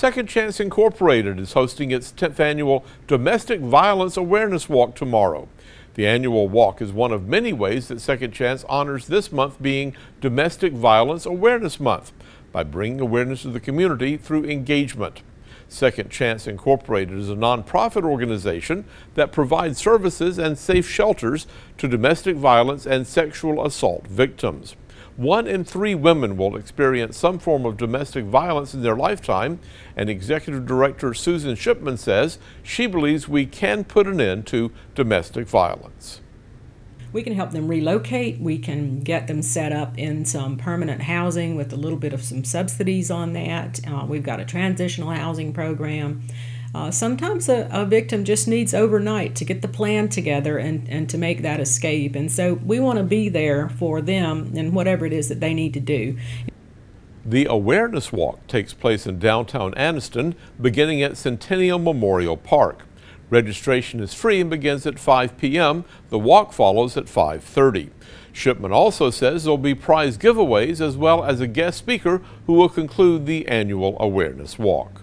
Second Chance Incorporated is hosting its 10th annual Domestic Violence Awareness Walk tomorrow. The annual walk is one of many ways that Second Chance honors this month being Domestic Violence Awareness Month by bringing awareness to the community through engagement. Second Chance Incorporated is a nonprofit organization that provides services and safe shelters to domestic violence and sexual assault victims. One in three women will experience some form of domestic violence in their lifetime, and Executive Director Susan Shipman says she believes we can put an end to domestic violence. We can help them relocate. We can get them set up in some permanent housing with a little bit of some subsidies on that. Uh, we've got a transitional housing program. Uh, sometimes a, a, victim just needs overnight to get the plan together and, and to make that escape. And so we want to be there for them and whatever it is that they need to do. The awareness walk takes place in downtown Anniston, beginning at Centennial Memorial Park. Registration is free and begins at 5 p.m. The walk follows at 5.30. Shipman also says there'll be prize giveaways as well as a guest speaker who will conclude the annual awareness walk.